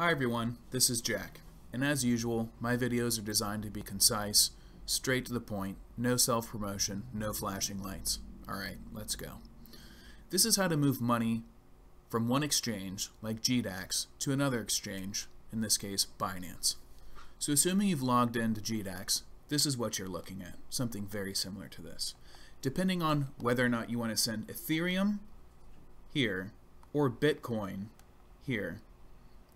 Hi everyone, this is Jack, and as usual, my videos are designed to be concise, straight to the point, no self-promotion, no flashing lights. Alright, let's go. This is how to move money from one exchange, like GDAX, to another exchange, in this case, Binance. So assuming you've logged into GDAX, this is what you're looking at, something very similar to this. Depending on whether or not you want to send Ethereum here or Bitcoin here,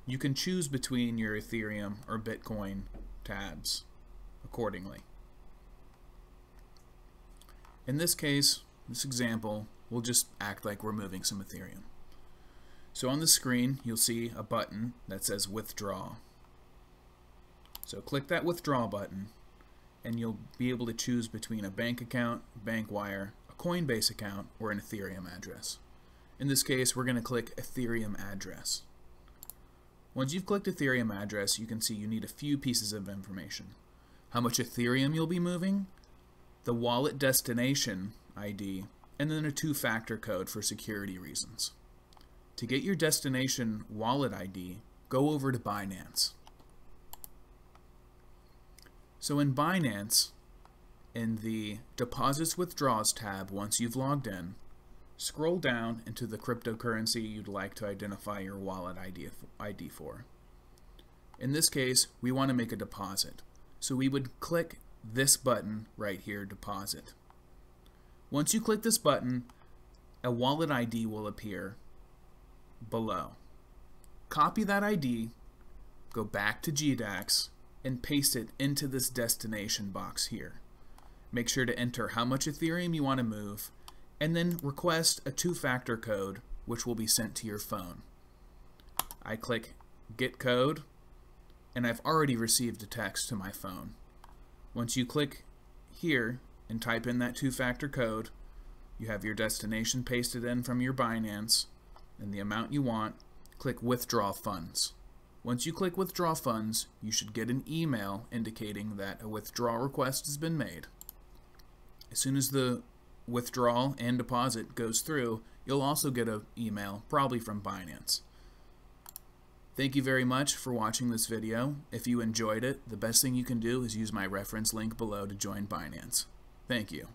you can choose between your Ethereum or Bitcoin tabs accordingly. In this case, this example, we'll just act like we're moving some Ethereum. So on the screen, you'll see a button that says Withdraw. So click that Withdraw button, and you'll be able to choose between a bank account, bank wire, a Coinbase account, or an Ethereum address. In this case, we're going to click Ethereum address. Once you've clicked Ethereum address, you can see you need a few pieces of information. How much Ethereum you'll be moving, the wallet destination ID, and then a two-factor code for security reasons. To get your destination wallet ID, go over to Binance. So in Binance, in the Deposits Withdrawals tab, once you've logged in, Scroll down into the cryptocurrency you'd like to identify your wallet ID for. In this case, we want to make a deposit. So we would click this button right here, Deposit. Once you click this button, a wallet ID will appear below. Copy that ID, go back to GDAX, and paste it into this destination box here. Make sure to enter how much Ethereum you want to move and then request a two-factor code which will be sent to your phone. I click get code and I've already received a text to my phone. Once you click here and type in that two-factor code, you have your destination pasted in from your Binance and the amount you want, click withdraw funds. Once you click withdraw funds, you should get an email indicating that a withdrawal request has been made. As soon as the withdrawal and deposit goes through, you'll also get an email, probably from Binance. Thank you very much for watching this video. If you enjoyed it, the best thing you can do is use my reference link below to join Binance. Thank you.